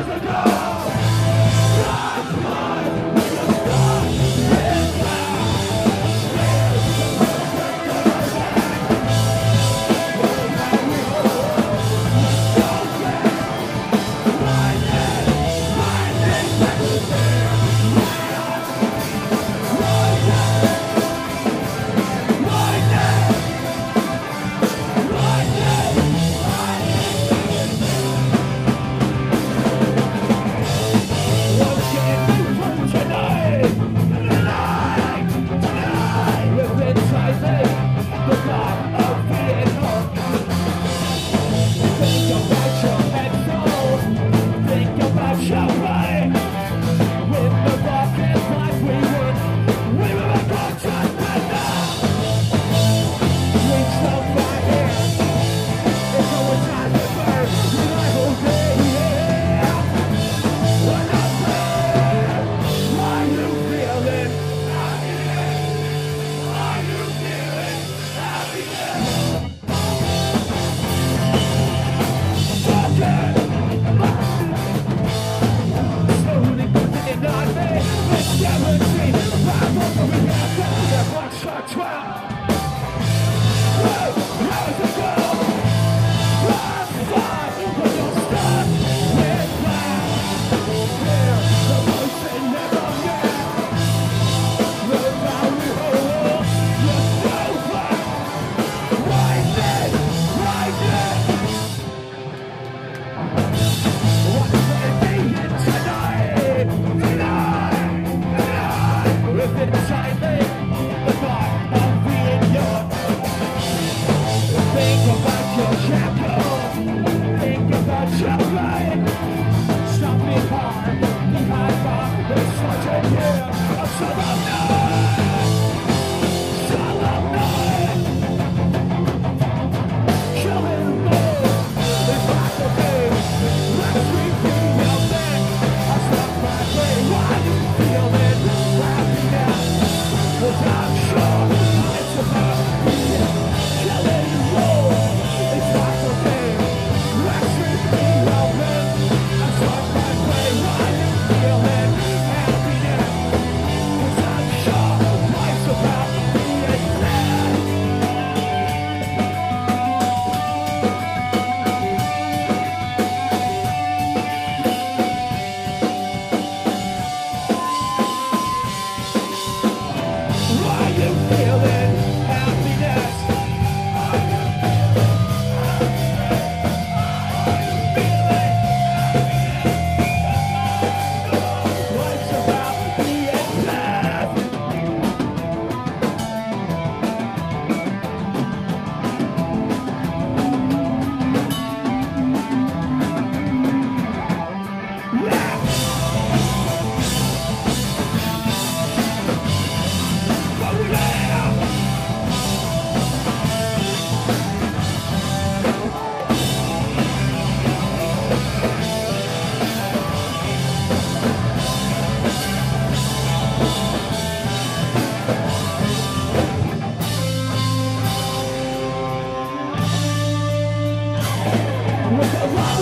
How's that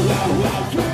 Thank you very